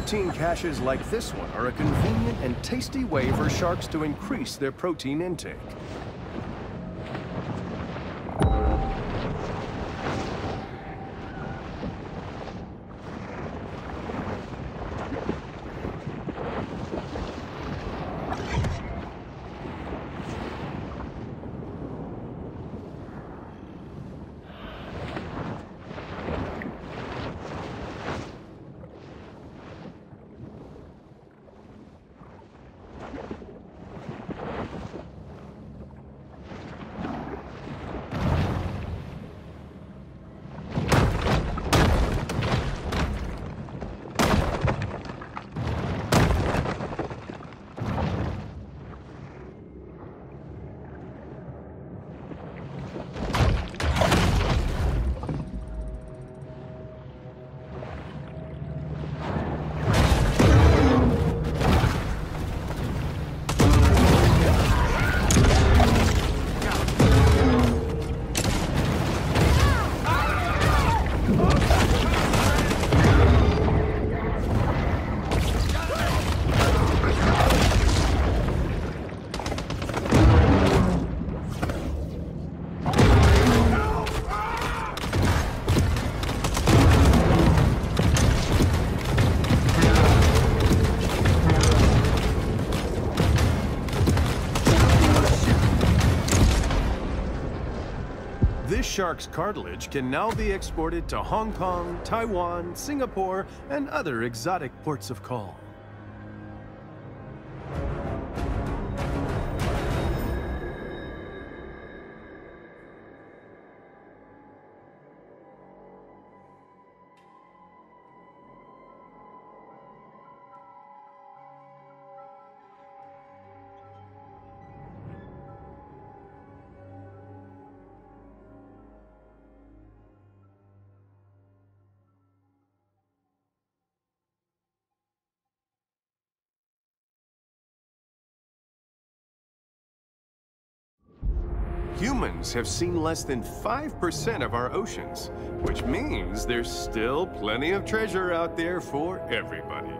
Protein caches like this one are a convenient and tasty way for sharks to increase their protein intake. Shark's cartilage can now be exported to Hong Kong, Taiwan, Singapore, and other exotic ports of call. Humans have seen less than 5% of our oceans, which means there's still plenty of treasure out there for everybody.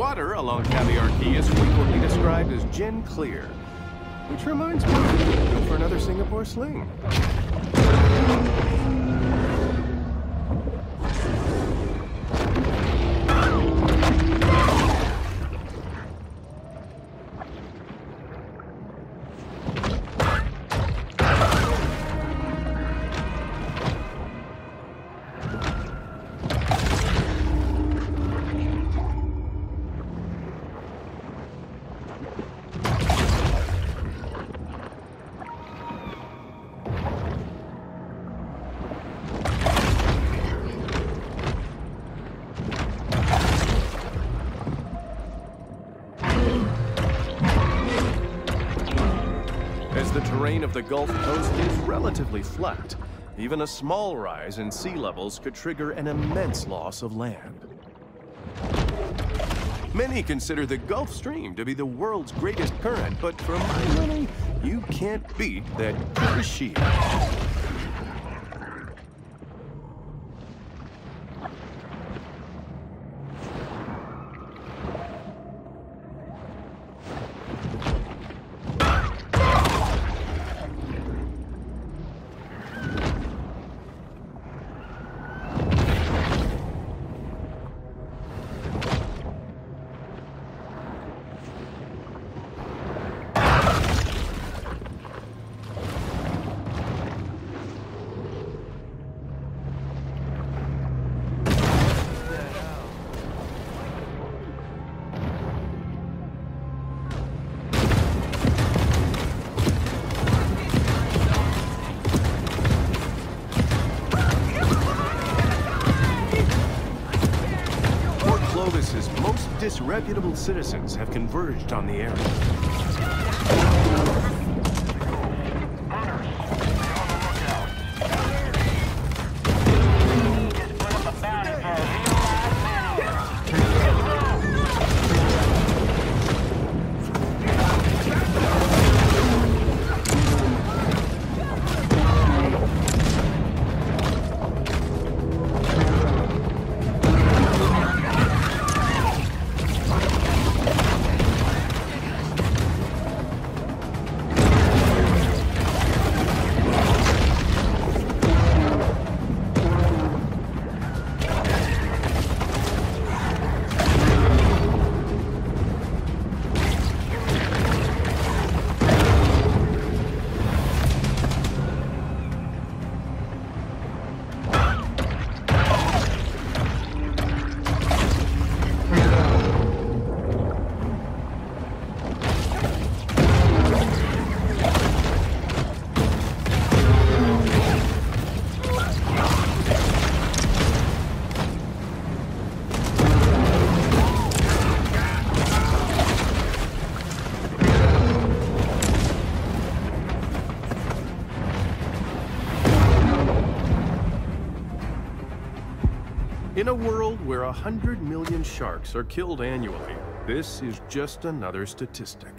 Water along Caviar Key is frequently described as gin clear. Which reminds me, go for another Singapore sling. Terrain of the Gulf Coast is relatively flat, even a small rise in sea levels could trigger an immense loss of land. Many consider the Gulf Stream to be the world's greatest current, but for my money, you can't beat that Kuroshio. Disreputable citizens have converged on the area. In a world where a hundred million sharks are killed annually, this is just another statistic.